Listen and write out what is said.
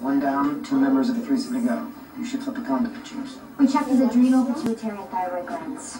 One down, two members of the threesome to go. You should flip a coin to choose. We checked his adrenal, pituitary, and thyroid glands.